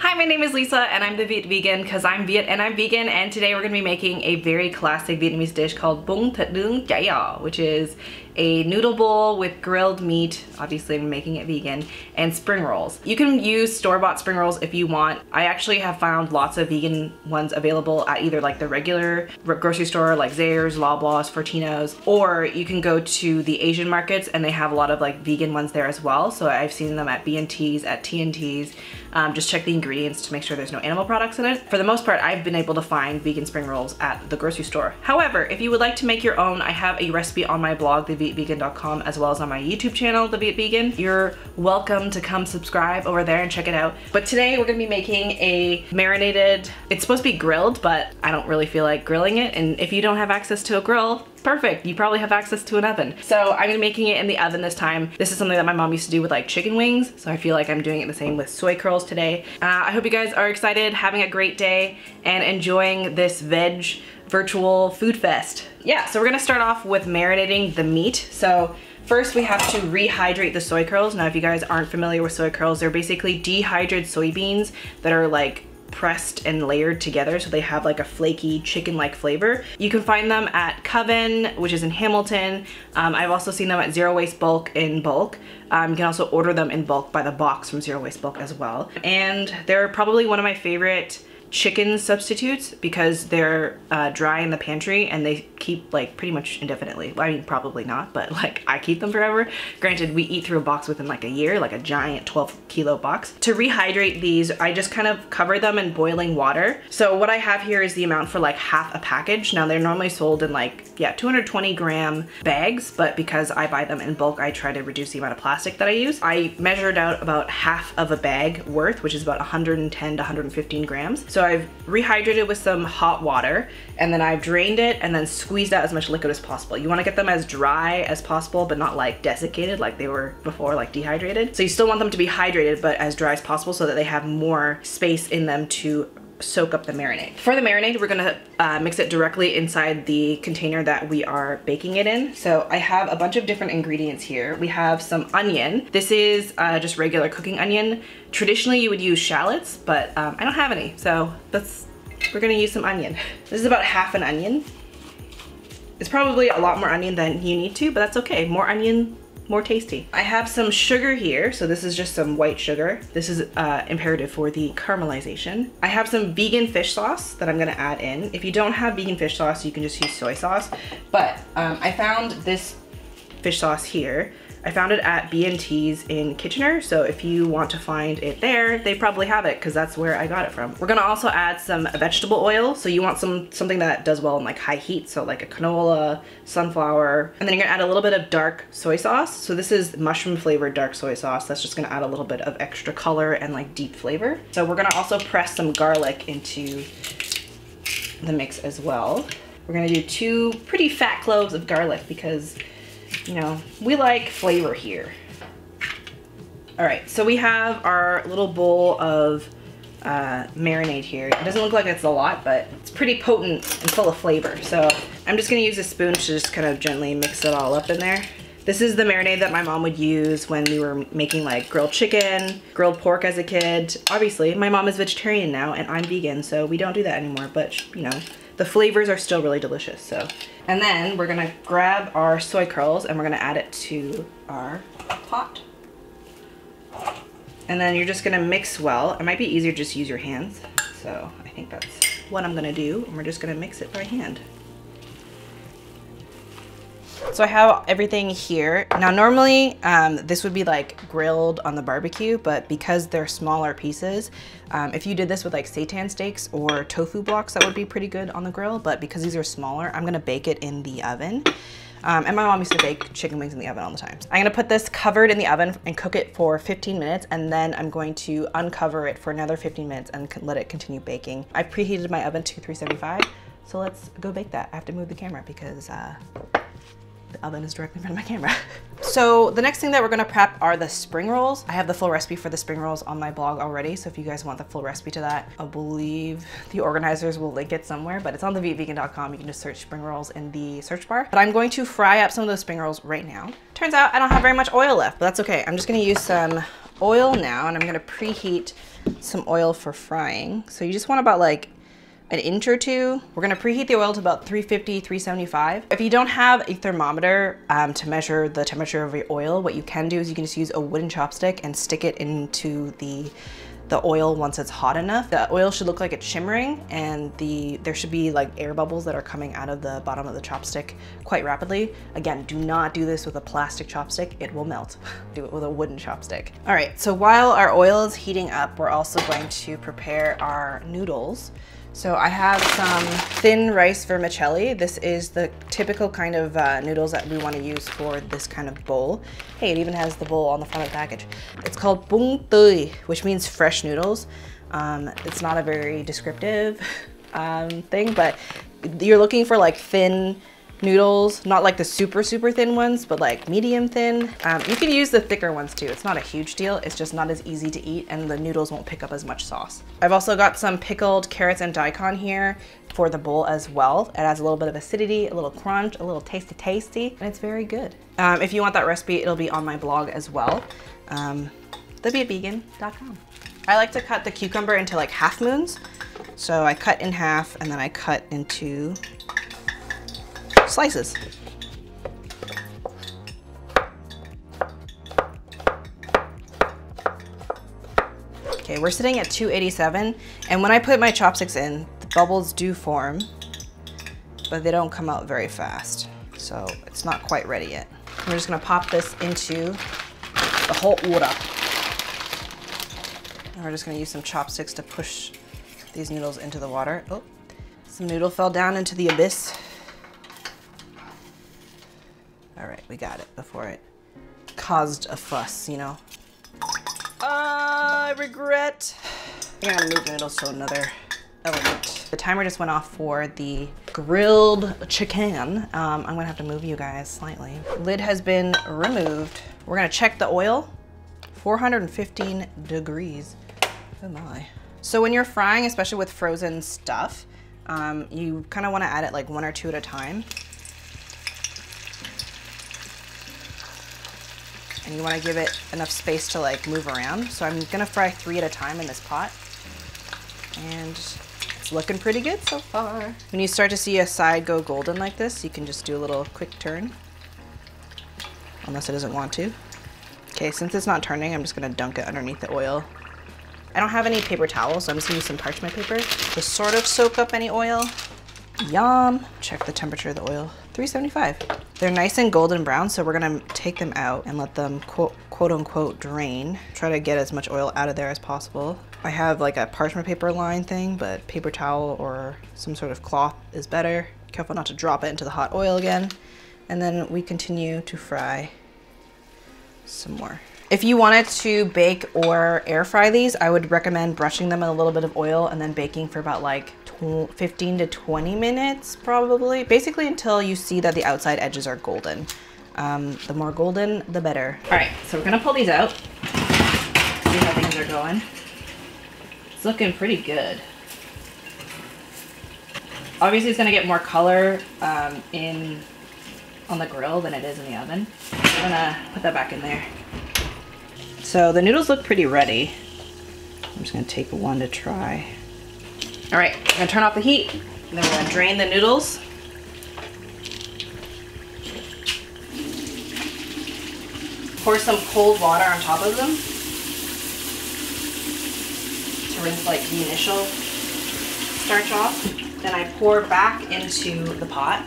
Hi, my name is Lisa and I'm the Viet Vegan because I'm Viet and I'm vegan and today we're going to be making a very classic Vietnamese dish called Bung Thit Nướng Chả which is a noodle bowl with grilled meat, obviously I'm making it vegan, and spring rolls. You can use store-bought spring rolls if you want. I actually have found lots of vegan ones available at either like the regular grocery store like Zehrs, Loblaws, Fortino's, or you can go to the Asian markets and they have a lot of like vegan ones there as well. So I've seen them at B&T's, at T&T's. Um, just check the ingredients to make sure there's no animal products in it. For the most part, I've been able to find vegan spring rolls at the grocery store. However, if you would like to make your own, I have a recipe on my blog, the vietvegan.com as well as on my YouTube channel, The Viet Vegan. You're welcome to come subscribe over there and check it out. But today we're gonna be making a marinated, it's supposed to be grilled, but I don't really feel like grilling it. And if you don't have access to a grill, perfect. You probably have access to an oven. So I'm making it in the oven this time. This is something that my mom used to do with like chicken wings. So I feel like I'm doing it the same with soy curls today. Uh, I hope you guys are excited, having a great day and enjoying this veg virtual food fest. Yeah, so we're gonna start off with marinating the meat. So First, we have to rehydrate the soy curls. Now, if you guys aren't familiar with soy curls, they're basically dehydrated soybeans that are like pressed and layered together so they have like a flaky chicken-like flavor. You can find them at Coven, which is in Hamilton. Um, I've also seen them at Zero Waste Bulk in bulk. Um, you can also order them in bulk by the box from Zero Waste Bulk as well. And they're probably one of my favorite chicken substitutes because they're uh, dry in the pantry and they keep like pretty much indefinitely. I mean, probably not, but like I keep them forever. Granted, we eat through a box within like a year, like a giant 12 kilo box. To rehydrate these, I just kind of cover them in boiling water. So what I have here is the amount for like half a package. Now they're normally sold in like, yeah, 220 gram bags, but because I buy them in bulk, I try to reduce the amount of plastic that I use. I measured out about half of a bag worth, which is about 110 to 115 grams. So so I've rehydrated with some hot water and then I've drained it and then squeezed out as much liquid as possible. You wanna get them as dry as possible, but not like desiccated like they were before, like dehydrated. So you still want them to be hydrated, but as dry as possible so that they have more space in them to soak up the marinade. For the marinade, we're gonna uh, mix it directly inside the container that we are baking it in. So I have a bunch of different ingredients here. We have some onion. This is uh, just regular cooking onion. Traditionally, you would use shallots, but um, I don't have any. So that's, we're gonna use some onion. This is about half an onion. It's probably a lot more onion than you need to, but that's okay. More onion, more tasty. I have some sugar here. So this is just some white sugar. This is uh, imperative for the caramelization. I have some vegan fish sauce that I'm gonna add in. If you don't have vegan fish sauce, you can just use soy sauce. But um, I found this fish sauce here I found it at B&T's in Kitchener, so if you want to find it there, they probably have it because that's where I got it from. We're gonna also add some vegetable oil, so you want some something that does well in like high heat, so like a canola, sunflower, and then you're gonna add a little bit of dark soy sauce. So this is mushroom flavored dark soy sauce. That's just gonna add a little bit of extra color and like deep flavor. So we're gonna also press some garlic into the mix as well. We're gonna do two pretty fat cloves of garlic because you know, we like flavor here. All right, so we have our little bowl of uh, marinade here. It doesn't look like it's a lot, but it's pretty potent and full of flavor. So I'm just gonna use a spoon to just kind of gently mix it all up in there. This is the marinade that my mom would use when we were making like grilled chicken, grilled pork as a kid. Obviously, my mom is vegetarian now and I'm vegan, so we don't do that anymore, but you know, the flavors are still really delicious, so. And then we're gonna grab our soy curls and we're gonna add it to our pot. And then you're just gonna mix well. It might be easier just use your hands. So I think that's what I'm gonna do. And we're just gonna mix it by hand. So I have everything here. Now normally um, this would be like grilled on the barbecue, but because they're smaller pieces, um, if you did this with like seitan steaks or tofu blocks, that would be pretty good on the grill. But because these are smaller, I'm gonna bake it in the oven. Um, and my mom used to bake chicken wings in the oven all the time. I'm gonna put this covered in the oven and cook it for 15 minutes and then I'm going to uncover it for another 15 minutes and let it continue baking. I preheated my oven to 375, so let's go bake that. I have to move the camera because uh, the oven is directly in front of my camera. so the next thing that we're gonna prep are the spring rolls. I have the full recipe for the spring rolls on my blog already. So if you guys want the full recipe to that, I believe the organizers will link it somewhere, but it's on thevietvegan.com. You can just search spring rolls in the search bar. But I'm going to fry up some of those spring rolls right now. Turns out I don't have very much oil left, but that's okay. I'm just gonna use some oil now and I'm gonna preheat some oil for frying. So you just want about like an inch or two. We're gonna preheat the oil to about 350, 375. If you don't have a thermometer um, to measure the temperature of your oil, what you can do is you can just use a wooden chopstick and stick it into the the oil once it's hot enough. The oil should look like it's shimmering and the there should be like air bubbles that are coming out of the bottom of the chopstick quite rapidly. Again, do not do this with a plastic chopstick. It will melt. do it with a wooden chopstick. All right, so while our oil is heating up, we're also going to prepare our noodles. So I have some thin rice vermicelli. This is the typical kind of uh, noodles that we want to use for this kind of bowl. Hey, it even has the bowl on the front of the package. It's called bung tui, which means fresh noodles. Um, it's not a very descriptive um, thing, but you're looking for like thin, noodles, not like the super, super thin ones, but like medium thin. Um, you can use the thicker ones too. It's not a huge deal. It's just not as easy to eat and the noodles won't pick up as much sauce. I've also got some pickled carrots and daikon here for the bowl as well. It adds a little bit of acidity, a little crunch, a little tasty tasty, and it's very good. Um, if you want that recipe, it'll be on my blog as well. Um. I like to cut the cucumber into like half moons. So I cut in half and then I cut into slices. Okay, we're sitting at 287, and when I put my chopsticks in, the bubbles do form, but they don't come out very fast. So it's not quite ready yet. We're just gonna pop this into the hot water. And we're just gonna use some chopsticks to push these noodles into the water. Oh, some noodle fell down into the abyss. All right, we got it before it caused a fuss, you know? Uh, I regret. I'm gonna move the to another element. The timer just went off for the grilled chicken. Um, I'm gonna have to move you guys slightly. Lid has been removed. We're gonna check the oil. 415 degrees. Oh my. So when you're frying, especially with frozen stuff, um, you kind of want to add it like one or two at a time. And you want to give it enough space to like move around. So I'm gonna fry three at a time in this pot. And it's looking pretty good so far. When you start to see a side go golden like this, you can just do a little quick turn. Unless it doesn't want to. Okay, since it's not turning, I'm just gonna dunk it underneath the oil. I don't have any paper towels, so I'm just gonna use some parchment paper to sort of soak up any oil. Yum. Check the temperature of the oil. 375. They're nice and golden brown, so we're gonna take them out and let them quote, quote unquote drain. Try to get as much oil out of there as possible. I have like a parchment paper line thing, but paper towel or some sort of cloth is better. Careful not to drop it into the hot oil again. And then we continue to fry some more. If you wanted to bake or air fry these, I would recommend brushing them in a little bit of oil and then baking for about like 15 to 20 minutes probably. Basically until you see that the outside edges are golden. Um, the more golden, the better. All right, so we're gonna pull these out. See how things are going. It's looking pretty good. Obviously it's gonna get more color um, in on the grill than it is in the oven. I'm gonna put that back in there. So the noodles look pretty ready. I'm just gonna take one to try. All right, I'm gonna turn off the heat. And then we're gonna drain the noodles. Pour some cold water on top of them to rinse like the initial starch off. Then I pour back into the pot.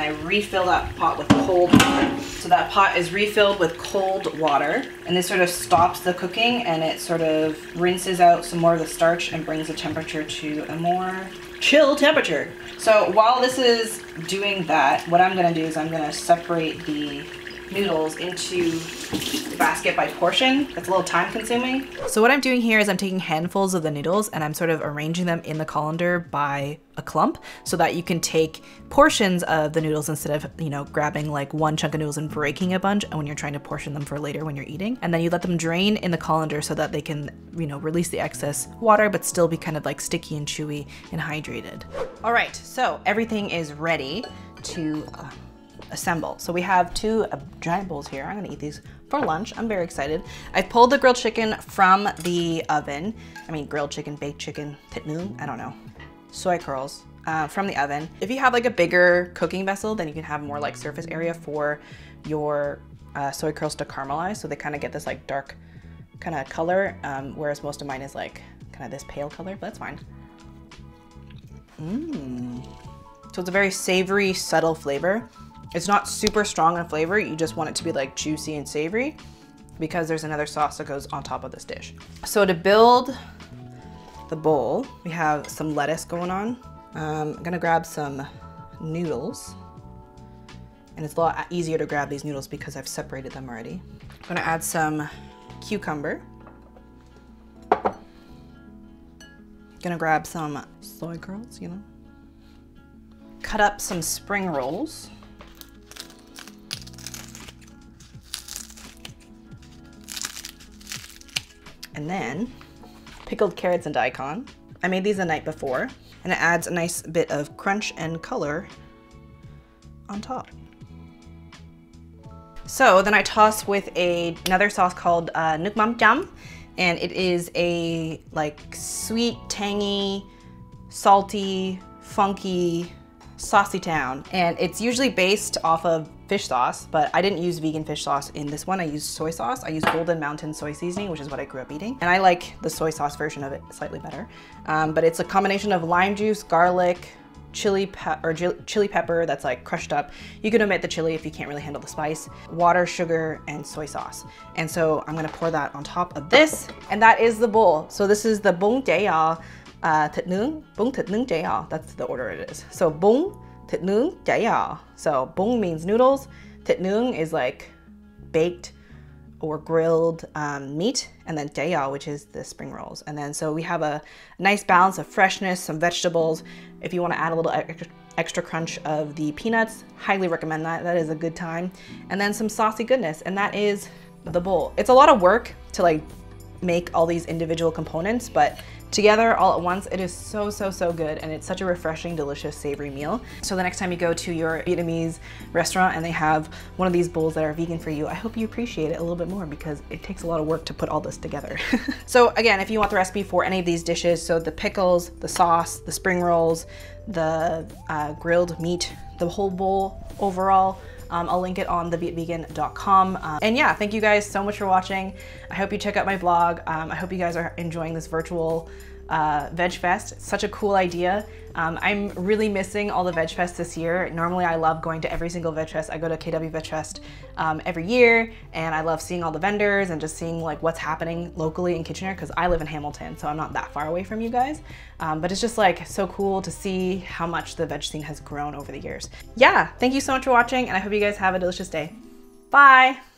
And I refill that pot with cold water. So that pot is refilled with cold water and this sort of stops the cooking and it sort of rinses out some more of the starch and brings the temperature to a more chill temperature. So while this is doing that, what I'm gonna do is I'm gonna separate the noodles into the basket by portion. It's a little time consuming. So what I'm doing here is I'm taking handfuls of the noodles and I'm sort of arranging them in the colander by a clump so that you can take portions of the noodles instead of, you know, grabbing like one chunk of noodles and breaking a bunch and when you're trying to portion them for later when you're eating. And then you let them drain in the colander so that they can, you know, release the excess water but still be kind of like sticky and chewy and hydrated. All right, so everything is ready to uh, assemble. So we have two uh, giant bowls here. I'm gonna eat these for lunch. I'm very excited. I pulled the grilled chicken from the oven. I mean, grilled chicken, baked chicken, thịt I don't know. Soy curls uh, from the oven. If you have like a bigger cooking vessel, then you can have more like surface area for your uh, soy curls to caramelize. So they kind of get this like dark kind of color, um, whereas most of mine is like kind of this pale color, but that's fine. Mmm. So it's a very savory, subtle flavor. It's not super strong in flavor. You just want it to be like juicy and savory because there's another sauce that goes on top of this dish. So to build the bowl, we have some lettuce going on. Um, I'm gonna grab some noodles and it's a lot easier to grab these noodles because I've separated them already. I'm gonna add some cucumber. Gonna grab some soy curls, you know. Cut up some spring rolls. And then pickled carrots and daikon. I made these the night before and it adds a nice bit of crunch and color on top. So then I toss with a, another sauce called uh, nước mắm chấm, and it is a like sweet, tangy, salty, funky, saucy town. And it's usually based off of fish sauce, but I didn't use vegan fish sauce in this one. I used soy sauce. I used Golden Mountain soy seasoning, which is what I grew up eating. And I like the soy sauce version of it slightly better. Um, but it's a combination of lime juice, garlic, chili pe or chili pepper that's like crushed up. You can omit the chili if you can't really handle the spice, water, sugar, and soy sauce. And so I'm gonna pour that on top of this, and that is the bowl. So this is the bung jaya uh, thịt nướng, bung thịt nướng. That's the order it is. So bung thịt nướng jaya. So bung means noodles, thịt nướng is like baked or grilled um, meat, and then jaya, which is the spring rolls. And then so we have a nice balance of freshness, some vegetables. If you want to add a little extra, extra crunch of the peanuts, highly recommend that. That is a good time. And then some saucy goodness, and that is the bowl. It's a lot of work to like make all these individual components, but together all at once. It is so, so, so good. And it's such a refreshing, delicious, savory meal. So the next time you go to your Vietnamese restaurant and they have one of these bowls that are vegan for you, I hope you appreciate it a little bit more because it takes a lot of work to put all this together. so again, if you want the recipe for any of these dishes, so the pickles, the sauce, the spring rolls, the uh, grilled meat, the whole bowl overall, um, I'll link it on thevietvegan.com. Um, and yeah, thank you guys so much for watching. I hope you check out my blog. Um, I hope you guys are enjoying this virtual uh, Veg Fest. Such a cool idea. Um, I'm really missing all the Veg Fest this year. Normally I love going to every single Veg Fest. I go to KW Veg Fest um, every year and I love seeing all the vendors and just seeing like what's happening locally in Kitchener because I live in Hamilton so I'm not that far away from you guys. Um, but it's just like so cool to see how much the veg scene has grown over the years. Yeah, thank you so much for watching and I hope you guys have a delicious day. Bye!